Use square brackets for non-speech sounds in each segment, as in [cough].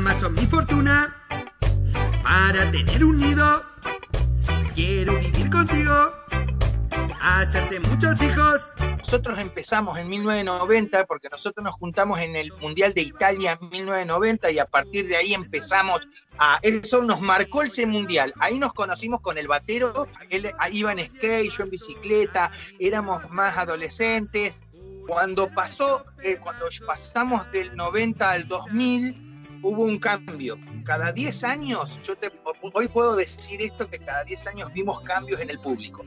Amaso mi fortuna para tener un nido. Quiero vivir contigo, hacerte muchos hijos. Nosotros empezamos en 1990 porque nosotros nos juntamos en el Mundial de Italia en 1990 y a partir de ahí empezamos a... Eso nos marcó ese Mundial. Ahí nos conocimos con el batero, él iba en skate, yo en bicicleta, éramos más adolescentes. Cuando pasó, eh, cuando pasamos del 90 al 2000, hubo un cambio. Cada 10 años, yo te, hoy puedo decir esto, que cada 10 años vimos cambios en el público.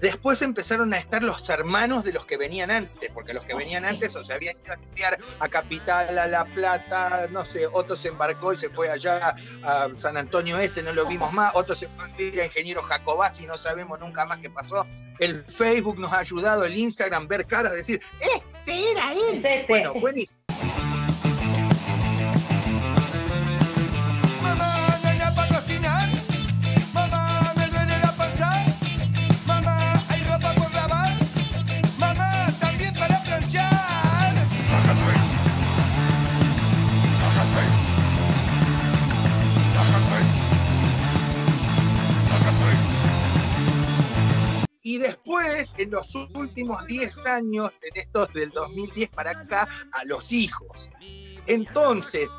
Después empezaron a estar los hermanos de los que venían antes, porque los que venían antes o se habían ido a estudiar a Capital, a La Plata, no sé, otro se embarcó y se fue allá a San Antonio Este, no lo vimos más, otro se fue a Ingeniero Jacobazzi, no sabemos nunca más qué pasó. El Facebook nos ha ayudado, el Instagram, ver caras, decir, este era él. este. Bueno, buenísimo. Después, en los últimos 10 años, en estos del 2010 para acá, a los hijos. Entonces,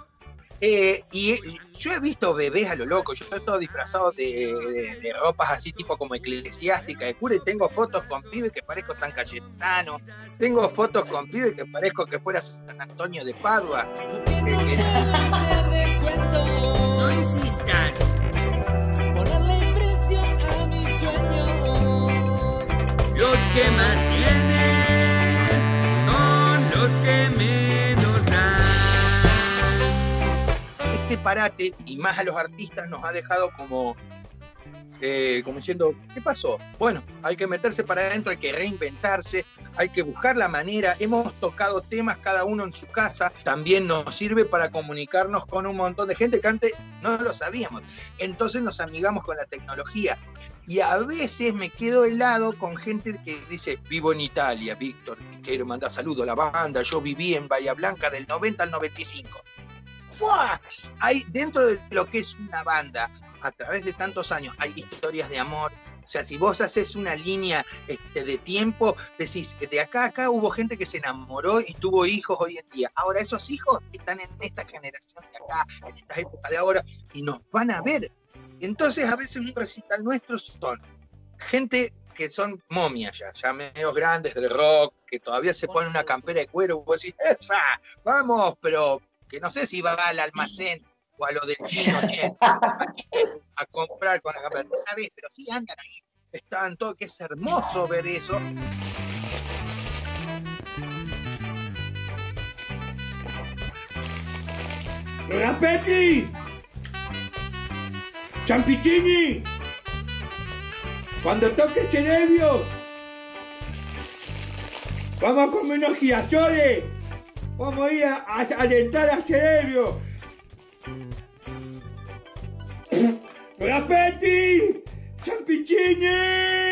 eh, y yo he visto bebés a lo loco, yo estoy todo disfrazado de, de- de ropas así tipo como eclesiástica de cura y tengo fotos con pibes que parezco San Cayetano, tengo fotos con pibes que parezco que fuera San Antonio de Padua. Eh, No insistas. Que más tienen son los que menos dan. este parate, y más a los artistas, nos ha dejado como, eh, como diciendo, ¿qué pasó? Bueno, hay que meterse para adentro, hay que reinventarse, hay que buscar la manera. Hemos tocado temas cada uno en su casa, también nos sirve para comunicarnos con un montón de gente que antes no lo sabíamos. Entonces nos amigamos con la tecnología. Y a veces me quedo helado con gente que dice, vivo en Italia, Víctor, quiero mandar saludos a la banda, yo viví en Bahía Blanca del 90 al 95. ¡Fua! Hay dentro de lo que es una banda, a través de tantos años, hay historias de amor. O sea, si vos haces una línea este, de tiempo, decís, de acá a acá hubo gente que se enamoró y tuvo hijos hoy en día. Ahora esos hijos están en esta generación de acá, en esta época de ahora, y nos van a ver. Entonces, a veces un recital nuestro son gente que son momias ya, ya medios grandes del rock, que todavía se ponen una campera de cuero, vos decís, ¡esa! ¡Vamos! Pero que no sé si va al almacén o a lo del chino, [laughs] che, a comprar con la campera, no sabés, pero sí andan ahí, están todo, que es hermoso ver eso. ¡Rapetti! ¡Champichini! Cuando toque ese nervio, vamos a comer unos girasoles. Vamos a ir a, a alentar a Cerebro. ¡Rapetti! ¡Champichini!